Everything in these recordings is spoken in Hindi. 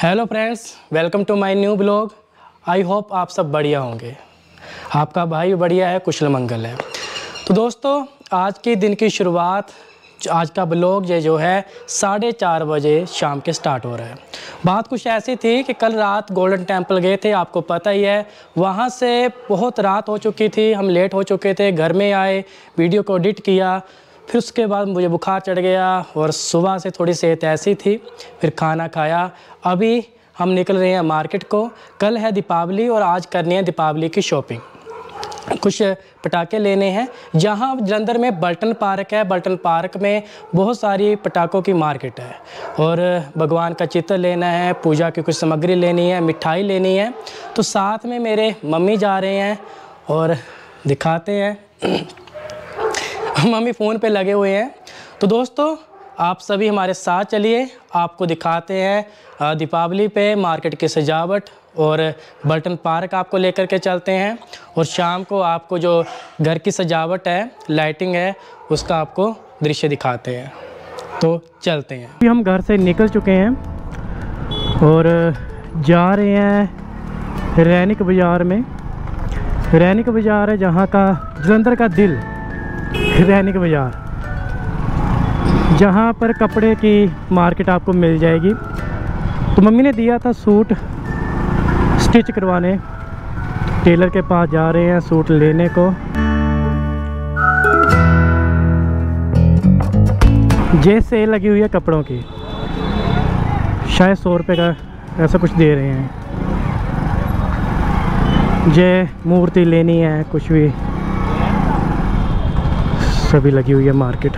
Hello friends welcome to my new blog I hope आप सब बढ़िया होंगे। आपका भाई बढ़िया है, कुशल मंगल है। तो दोस्तों, आज के दिन की शुरुआत, आज का ब्लॉग ये जो है, साढ़े चार बजे शाम के स्टार्ट हो रहा है। बात कुछ ऐसी थी कि कल रात गोल्डन टेंपल गए थे, आपको पता ही है। वहाँ से बहुत रात हो चुकी थी, हम लेट हो चुके थे, घर में आए वीडियो को एडिट किया। फिर उसके बाद मुझे बुखार चढ़ गया और सुबह से थोड़ी सेहत ऐसी थी, फिर खाना खाया। अभी हम निकल रहे हैं मार्केट को। कल है दीपावली और आज करनी है दीपावली की शॉपिंग। कुछ पटाखे लेने हैं, जहाँ जलंधर में बल्टन पार्क है। बल्टन पार्क में बहुत सारी पटाखों की मार्केट है और भगवान का चित्र लेना है, पूजा की कुछ सामग्री लेनी है, मिठाई लेनी है। तो साथ में मेरे मम्मी जा रहे हैं और दिखाते हैं। मम्मी फ़ोन पे लगे हुए हैं। तो दोस्तों, आप सभी हमारे साथ चलिए। आपको दिखाते हैं दीपावली पे मार्केट की सजावट और बल्टन पार्क आपको लेकर के चलते हैं और शाम को आपको जो घर की सजावट है, लाइटिंग है, उसका आपको दृश्य दिखाते हैं। तो चलते हैं। अभी हम घर से निकल चुके हैं और जा रहे हैं रैनिक बाज़ार में। रैनिक बाज़ार है जहाँ का, जलंधर का दिल। रैनिक बाज़ार। जहाँ पर कपड़े की मार्केट आपको मिल जाएगी। तो मम्मी ने दिया था सूट स्टिच करवाने। टेलर के पास जा रहे हैं सूट लेने को। ये सेल लगी हुई है कपड़ों की। शायद सौ रुपये का ऐसा कुछ दे रहे हैं। ये मूर्ति लेनी है, कुछ भी। सभी लगी हुई है मार्केट।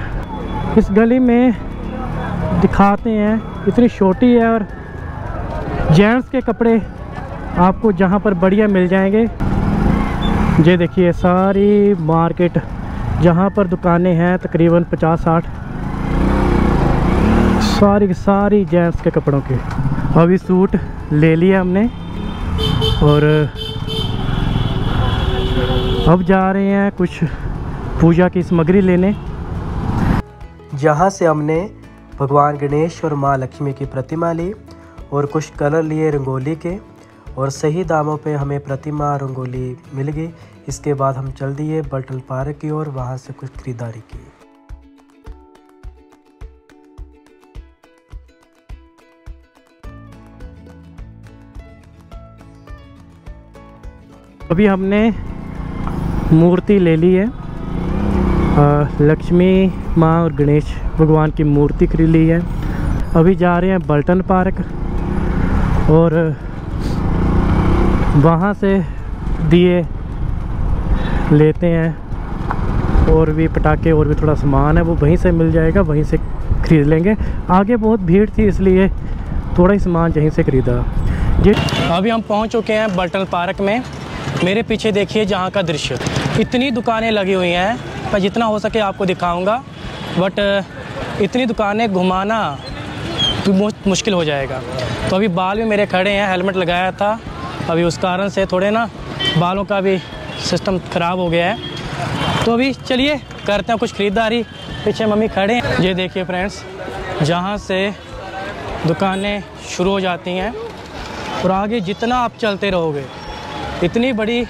इस गली में दिखाते हैं, इतनी छोटी है और जेंट्स के कपड़े आपको जहाँ पर बढ़िया मिल जाएँगे। ये देखिए, सारी मार्केट जहाँ पर दुकानें हैं, तकरीबन पचास साठ। सारी सारी जेंट्स के कपड़ों के। अभी सूट ले लिया हमने और अब जा रहे हैं कुछ पूजा की सामग्री लेने। जहाँ से हमने भगवान गणेश और माँ लक्ष्मी की प्रतिमा ली और कुछ कलर लिए रंगोली के और सही दामों पे हमें प्रतिमा रंगोली मिल गई। इसके बाद हम चल दिए बल्टल पार्क की ओर वहाँ से कुछ खरीदारी की। अभी हमने मूर्ति ले ली है। लक्ष्मी, माँ और गणेश भगवान की मूर्ति खरीद ली है। अभी जा रहे हैं बल्टन पार्क और वहाँ से दिए लेते हैं और भी पटाखे और भी थोड़ा सामान है, वो वहीं से मिल जाएगा, वहीं से ख़रीद लेंगे। आगे बहुत भीड़ थी इसलिए थोड़ा ही सामान यहीं से ख़रीदा। जी। अभी हम पहुँच चुके हैं बल्टन पार्क में। मेरे पीछे देखिए जहाँ का दृश्य। इतनी दुकानें लगी हुई हैं। मैं जितना हो सके आपको दिखाऊँगा। बट इतनी दुकानें घुमाना तो मुश्किल हो जाएगा। तो अभी बाल भी मेरे खड़े हैं, हेलमेट लगाया था। अभी उस कारण से थोड़े ना बालों का भी सिस्टम ख़राब हो गया है। तो अभी चलिए करते हैं कुछ ख़रीदारी। पीछे मम्मी खड़े हैं। ये देखिए फ्रेंड्स, जहाँ से दुकानें शुरू हो जाती हैं और आगे जितना आप चलते रहोगे, इतनी बड़ी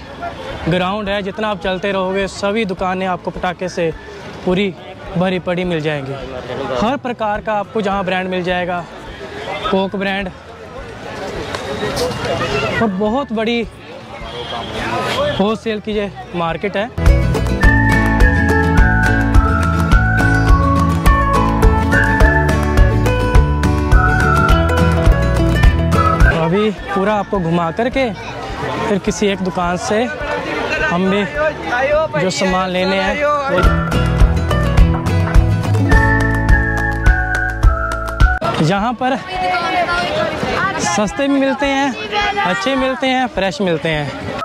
ग्राउंड है, जितना आप चलते रहोगे, सभी दुकानें आपको पटाखे से पूरी भरी पड़ी मिल जाएँगी। हर प्रकार का आपको जहाँ ब्रांड मिल जाएगा कोक ब्रांड और बहुत बड़ी होल की ये मार्केट है। अभी पूरा आपको घुमा करके फिर किसी एक दुकान से हम भी जो सामान लेने हैं यहाँ पर सस्ते भी मिलते हैं अच्छे मिलते हैं फ्रेश मिलते हैं।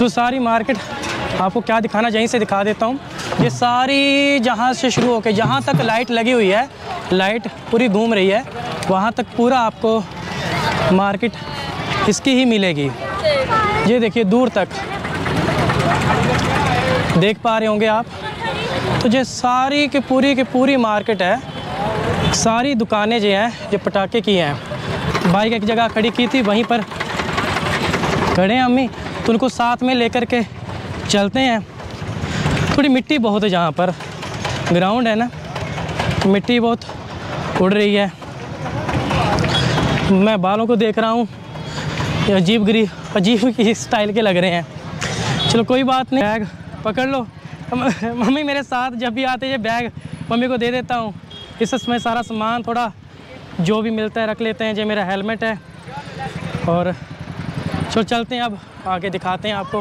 जो सारी मार्केट आपको क्या दिखाना यहीं से दिखा देता हूँ। ये सारी जहाँ से शुरू होकर जहाँ तक लाइट लगी हुई है, लाइट पूरी घूम रही है, वहाँ तक पूरा आपको मार्केट इसकी ही मिलेगी। ये देखिए, दूर तक। देख पा रहे होंगे आप। तो ये सारी की पूरी की पूरी मार्केट है। सारी दुकानें जो हैं जो पटाखे की हैं। बाइक एक जगह खड़ी की थी, वहीं पर खड़े हैं अम्मी। तो उनको साथ में लेकर के चलते हैं। थोड़ी मिट्टी बहुत है जहाँ पर। ग्राउंड है ना? मिट्टी बहुत उड़ रही है। मैं बालों को देख रहा हूँ। अजीब गिरी, अजीब की स्टाइल के लग रहे हैं। चलो कोई बात नहीं। बैग पकड़ लो। मम्मी मेरे साथ जब भी आते हैं बैग मम्मी को दे देता हूँ। इस समय सारा सामान थोड़ा जो भी मिलता है रख लेते हैं। जो मेरा हेलमेट है। और चलो चलते हैं अब, आगे दिखाते हैं आपको।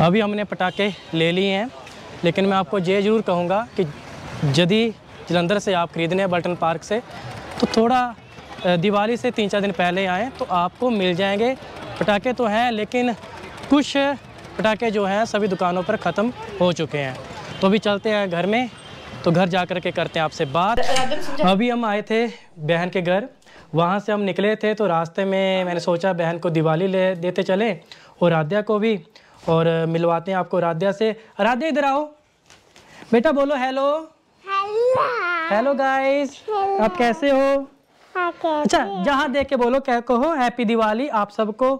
अभी हमने पटाखे ले लिए हैं, लेकिन मैं आपको ये ज़रूर कहूँगा कि यदि जलंधर से आप ख़रीदने हैं बल्टन पार्क से तो थोड़ा दिवाली से तीन चार दिन पहले आएँ तो आपको मिल जाएँगे। पटाखे तो हैं, लेकिन कुछ पटाखे जो हैं सभी दुकानों पर ख़त्म हो चुके हैं। तो अभी चलते हैं घर में तो घर जा कर के करते हैं आपसे बात। अभी हम आए थे बहन के घर वहाँ से हम निकले थे तो रास्ते में मैंने सोचा बहन को दिवाली ले देते चले और राध्या को भी और मिलवाते हैं आपको राध्या से। राध्या इधर आओ। बेटा बोलो हेलो। हेलो गाइस आप कैसे हो? अच्छा जहाँ देख के बोलो क्या कहो हैप्पी दिवाली आप सबको।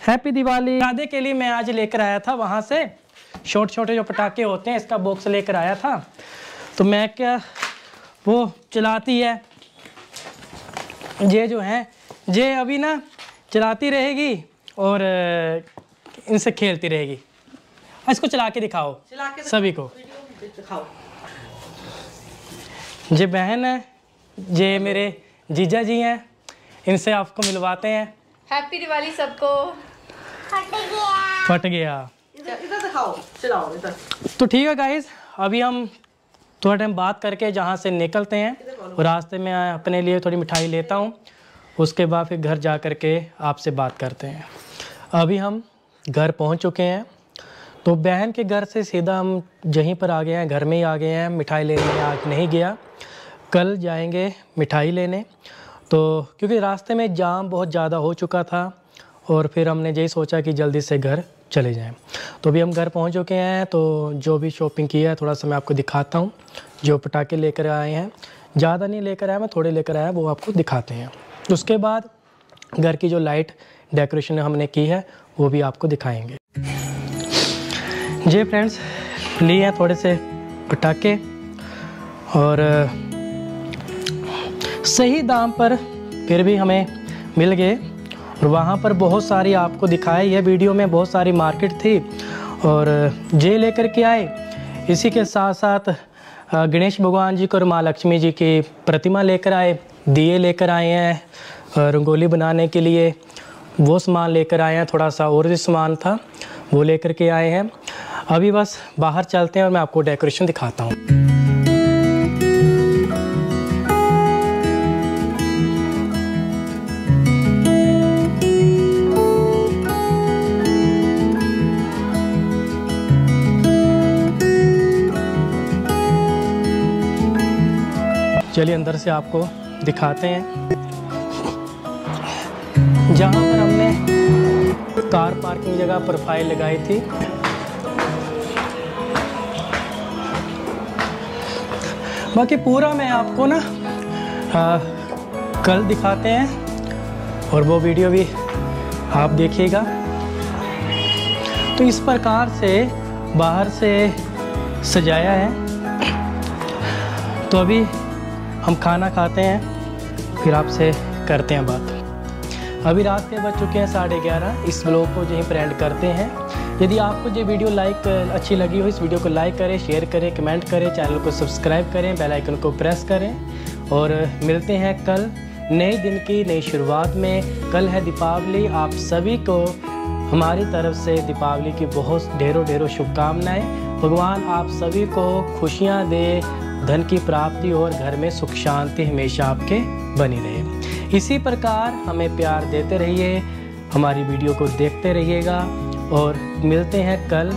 हैप्पी दिवाली राधे के लिए मैं आज लेकर आया था वहाँ से। छोटे छोटे जो पटाखे होते हैं इसका बॉक्स लेकर आया था। तो मैं क्या वो चलाती है। ये जो है ये अभी ना चलाती रहेगी और इनसे खेलती रहेगी। इसको चला के दिखाओ चला के सभी को। दिखाओ। ये बहन है ये मेरे जीजा जी हैं इनसे आपको मिलवाते हैं। हैप्पी दिवाली सबको। फट गया। तो ठीक है गाइज़ अभी हम थोड़ा टाइम बात करके जहाँ से निकलते हैं, रास्ते में अपने लिए थोड़ी मिठाई लेता हूँ, उसके बाद फिर घर जा कर के आपसे बात करते हैं। अभी हम घर पहुँच चुके हैं तो बहन के घर से सीधा हम यहीं पर आ गए हैं, घर में ही आ गए हैं, मिठाई लेने आज नहीं गया। कल जाएँगे मिठाई लेने। तो क्योंकि रास्ते में जाम बहुत ज़्यादा हो चुका था और फिर हमने यही सोचा कि जल्दी से घर चले जाएँ। तो अभी हम घर पहुँच चुके हैं तो जो भी शॉपिंग किया है, थोड़ा सा मैं आपको दिखाता हूँ। जो पटाखे लेकर आए हैं, ज़्यादा नहीं लेकर आया, मैं थोड़े लेकर आया, वो आपको दिखाते हैं। उसके बाद घर की जो लाइट डेकोरेशन हमने की है, वो भी आपको दिखाएँगे। जी फ्रेंड्स लिए हैं थोड़े से पटाखे, और, सही दाम पर फिर भी हमें मिल गए। और वहाँ पर बहुत सारी आपको दिखाए, यह वीडियो में बहुत सारी मार्केट थी और जे लेकर के आए। इसी के साथ साथ गणेश भगवान जी को और माँ लक्ष्मी जी की प्रतिमा लेकर आए, दिए लेकर आए हैं रंगोली बनाने के लिए। वो सामान लेकर आए हैं थोड़ा सा और भी सामान था, वो लेकर के आए हैं। अभी बस बाहर चलते हैं और मैं आपको डेकोरेशन दिखाता हूँ। चलिए अंदर से आपको दिखाते हैं। जहाँ पर हमने कार पार्किंग जगह पर फ़ाइल लगाई थी। बाकी पूरा मैं आपको ना आ, कल दिखाते हैं और वो वीडियो भी आप देखिएगा। तो इस प्रकार से बाहर से सजाया है। तो अभी हम खाना खाते हैं, फिर आपसे करते हैं बात। अभी रात के बज चुके हैं साढ़े ग्यारह, इस ब्लॉग को यहीं पर एंड करते हैं। यदि आपको ये वीडियो लाइक अच्छी लगी हो, इस वीडियो को लाइक करें शेयर करें कमेंट करें चैनल को सब्सक्राइब करें बेल आइकन को प्रेस करें। और मिलते हैं कल, नए दिन की नई शुरुआत में। कल है दीपावली, आप सभी को हमारी तरफ़ से दीपावली की बहुत ढेरों ढेरों शुभकामनाएँ। भगवान आप सभी को खुशियाँ दे धन की प्राप्ति और घर में सुख शांति हमेशा आपके बनी रहे। इसी प्रकार हमें प्यार देते रहिए, हमारी वीडियो को देखते रहिएगा और मिलते हैं कल